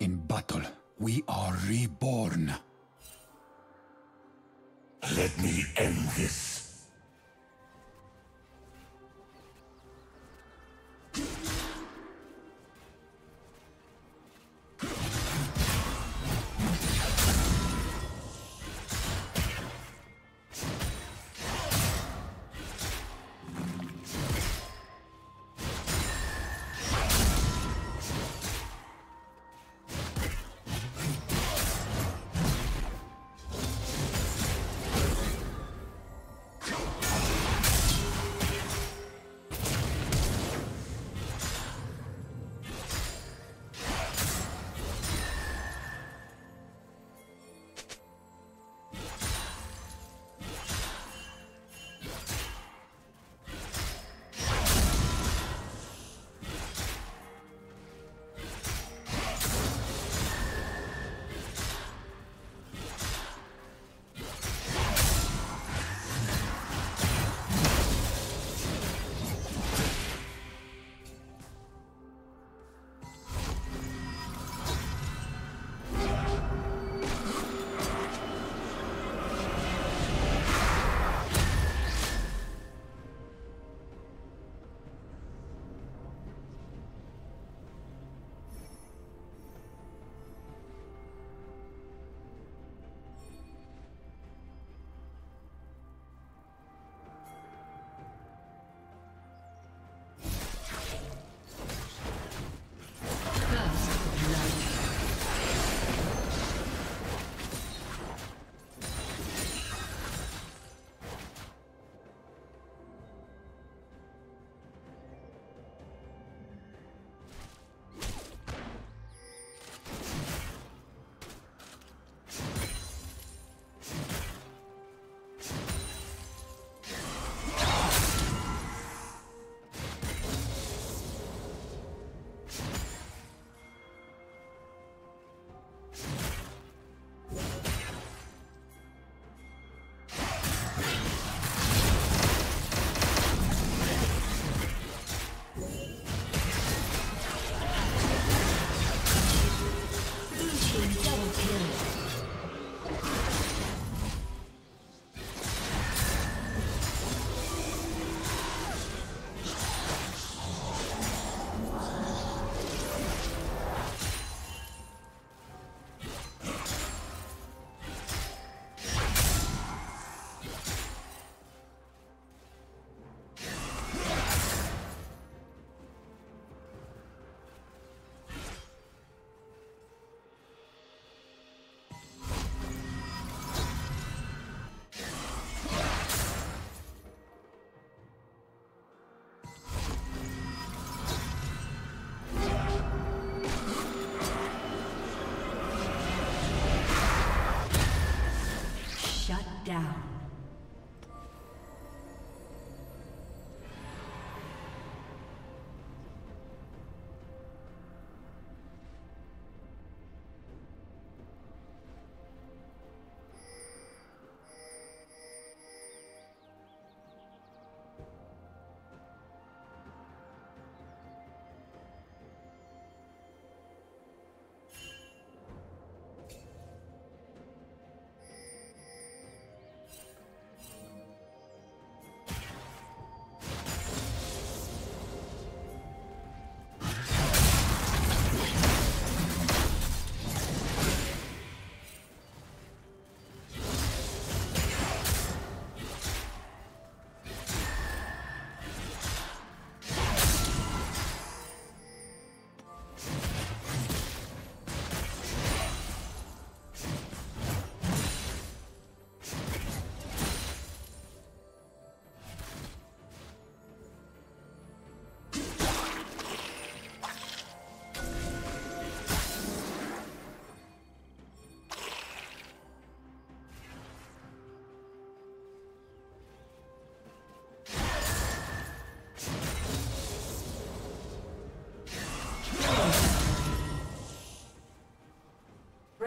In battle, we are reborn. Let me end this. Down.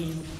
Dominating.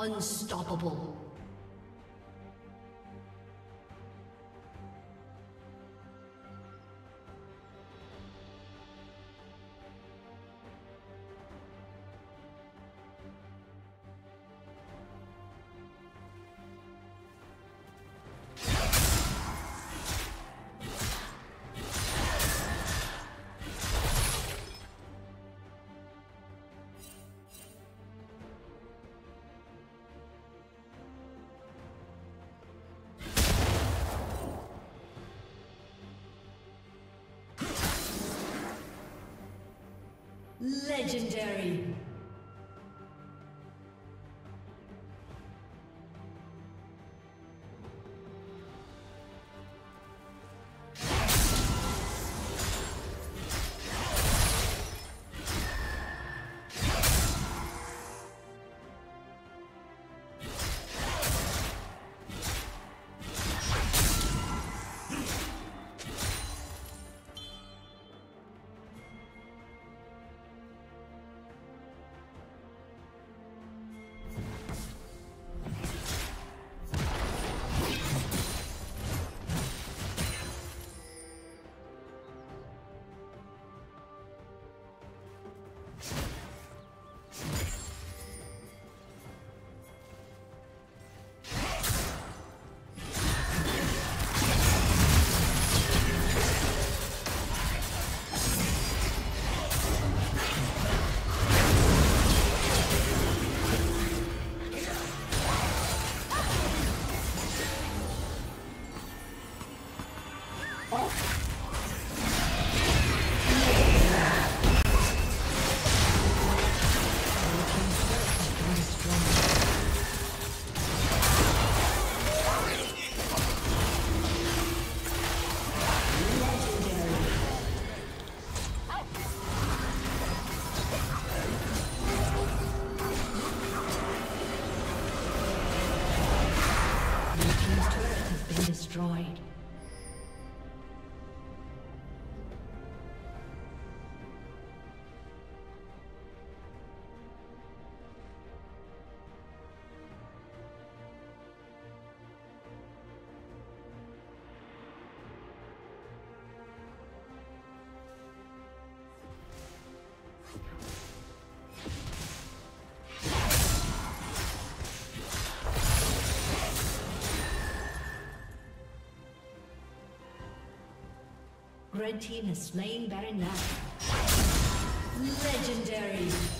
Unstoppable. Legendary. destroyed. Red team has slain Baron Legendary.